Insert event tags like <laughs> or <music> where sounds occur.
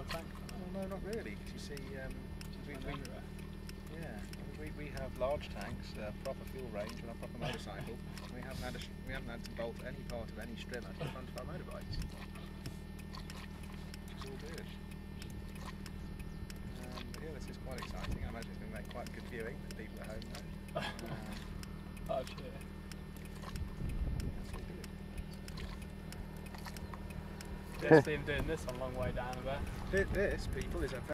your tank? Well, no, not really, because you see, um, we, we, yeah, we, we have large tanks, uh, proper fuel range on a proper motorcycle. and we haven't had a, we haven't had to bolt any part of any strimmer to the front of our motorbikes. Is all good. Um, yeah, this is quite exciting. I imagine it's going to make quite good viewing for people at home though. Um, <laughs> Oh, cheer. that's all good. Been doing this a long way down bit. Thi- This, people, is a